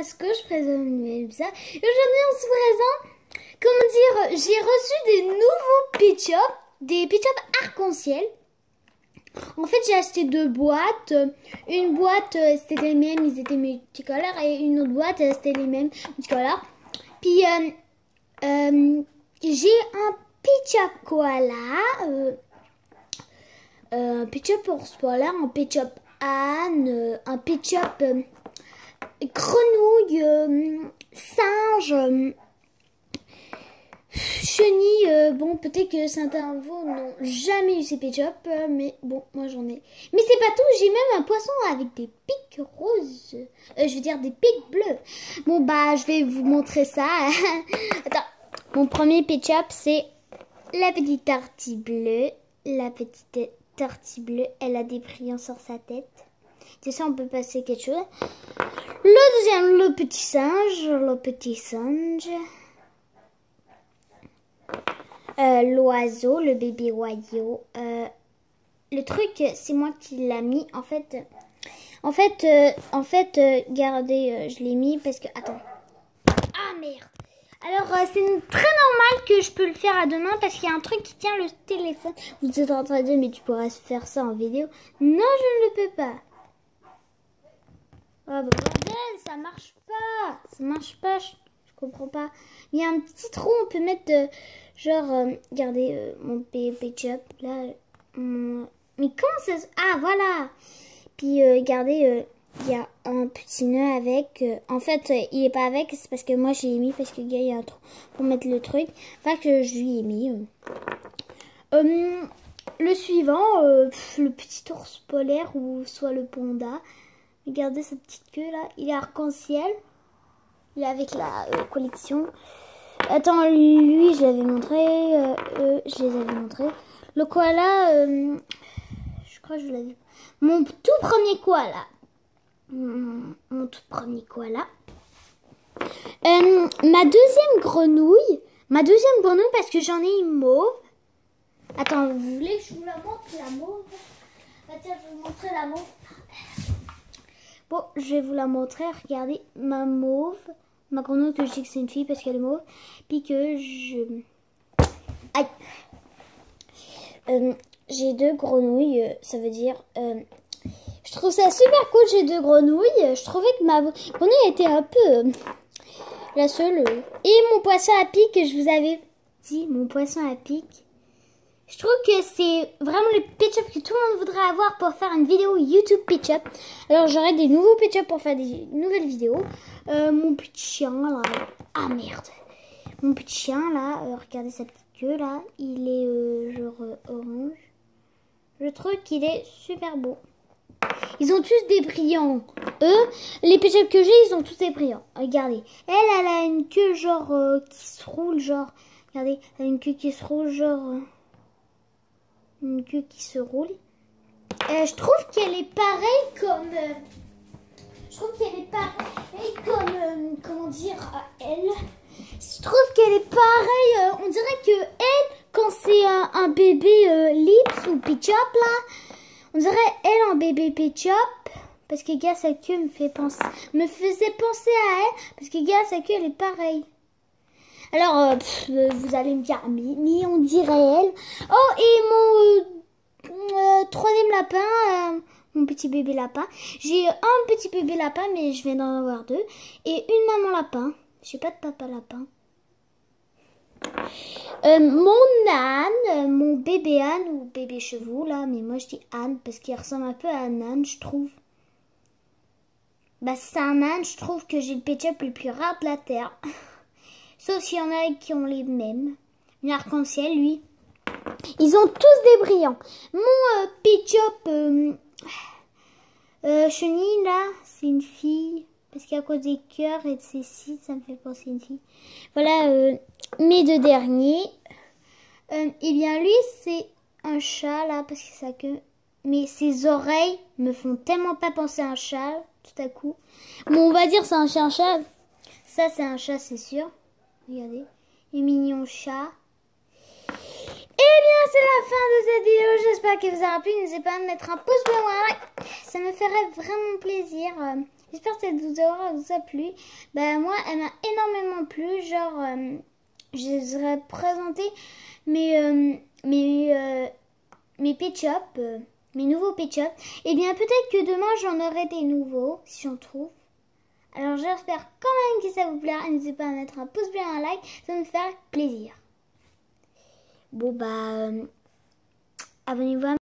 Carrasco, je présente ça. Et aujourd'hui, on se présente, comment dire, j'ai reçu des nouveaux pitch des pitch arc-en-ciel. En fait, j'ai acheté deux boîtes. Une boîte, euh, c'était les mêmes, ils étaient multicolores. Et une autre boîte, euh, c'était les mêmes multicolores. Puis, euh, euh, j'ai un pitch koala. un pitch pour spoiler, un pitch âne, un pitch grenouille, euh, singe, euh, chenille. Euh, bon, peut-être que certains vous n'ont jamais eu ces pitch mais bon, moi j'en ai. Mais c'est pas tout, j'ai même un poisson avec des pics roses. je veux dire des pics bleus. Bon, bah, je vais vous montrer ça. Attends, mon premier pitch c'est la petite tortue bleue. La petite tortue bleue, elle a des brillants sur sa tête. C'est ça, on peut passer quelque chose. Le deuxième, le petit singe. Le petit singe. Euh, l'oiseau, le bébé oiseau. Euh, le truc, c'est moi qui l'a mis. En fait, en fait, euh, en fait, regardez, je l'ai mis parce que... Attends. Ah, merde. Alors, c'est très normal que je peux le faire à demain parce qu'il y a un truc qui tient le téléphone. Vous êtes en train de dire, mais tu pourras faire ça en vidéo. Non, je ne le peux pas. Oh ça marche pas. Ça marche pas, je, comprends pas. Il y a un petit trou, on peut mettre euh, genre, euh, regardez euh, mon là. mais comment ça Ah voilà. Puis regardez, il y a un petit nœud avec. en fait, il est pas avec, c'est parce que moi j'ai mis parce que il y a un trou pour mettre le truc. Enfin que je lui ai mis. le suivant, le petit ours polaire ou soit le panda. Regardez sa petite queue là. Il est arc-en-ciel. Il est avec la euh, collection. Attends, lui, je l'avais montré. Euh, euh, je les avais montrés. Le koala, je crois que je l'avais. Mon tout premier koala. Mon, tout premier koala. ma deuxième grenouille. Ma deuxième grenouille parce que j'en ai une mauve. Attends, vous voulez que je vous la montre la mauve? Bah, Tiens, je vais vous montrer la mauve. Bon, je vais vous la montrer. Regardez ma mauve. Ma grenouille que je dis que c'est une fille parce qu'elle est mauve. Puis que je... Aïe euh, J'ai deux grenouilles. Euh, ça veut dire... Euh, je trouve ça super cool. J'ai deux grenouilles. Je trouvais que ma grenouille était un peu... la seule. Et mon poisson à pic je vous avais dit. Mon poisson à pic. Je trouve que c'est vraiment le pitch-up que tout le monde voudrait avoir pour faire une vidéo YouTube pitch-up. Alors j'aurai des nouveaux pitch-up pour faire des nouvelles vidéos. Euh, mon petit chien là. Ah merde. Mon petit chien là, euh, regardez sa petite queue là. Il est euh, genre orange. Je trouve qu'il est super beau. Ils ont tous des brillants. Eux, les pitch-up que j'ai, ils ont tous des brillants. Regardez. Elle, elle a une queue genre qui se roule genre. Regardez, elle a une queue qui se roule genre une queue qui se roule. Euh, je trouve qu'elle est pareille comme... Euh, je trouve qu'elle est pareille comme... Euh, comment dire Elle. Je trouve qu'elle est pareille... on dirait que elle, quand c'est un, bébé lips ou pitch là, on dirait elle en bébé pitch Parce que gars, sa queue me fait penser... Me faisait penser à elle. Parce que gars, sa queue, elle est pareille. Alors, vous allez me dire, mais, on dirait elle. Oh, et mon euh, troisième lapin, mon petit bébé lapin. J'ai un petit bébé lapin, mais je viens d'en avoir deux. Et une maman lapin. J'ai pas de papa lapin. mon âne, mon bébé âne ou bébé chevaux là, mais moi je dis âne parce qu'il ressemble un peu à un âne, je trouve. Bah c'est un âne, je trouve que j'ai le pitch-up le plus rare de la terre. Sauf s'il y en a qui ont les mêmes. Une arc-en-ciel, lui. Ils ont tous des brillants. Mon euh, euh, euh, chenille, là, c'est une fille. Parce qu'à cause des cœurs et de ses cils, ça me fait penser une fille. Voilà euh, mes deux derniers. et eh bien, lui, c'est un chat, là, parce que ça que... Mais ses oreilles me font tellement pas penser à un chat, tout à coup. Bon, on va dire c'est un chien-chat. Ça, c'est un chat, c'est sûr. Regardez. Les mignons chats. Et eh bien, c'est la fin de cette vidéo. J'espère que vous aura plu. N'hésitez pas à mettre un pouce bleu. Ça me ferait vraiment plaisir. J'espère que cette vidéo vous a plu. Bah, moi, elle m'a énormément plu. Genre, euh, je les aurais présenté mes, euh, mes, euh, mes pet mes nouveaux pet Et eh bien, peut-être que demain, j'en aurai des nouveaux, si j'en trouve. Alors, j'espère quand même que ça vous plaira. N'hésitez pas à mettre un pouce bleu et un like. Ça me faire plaisir. Bon, bah, abonnez-vous à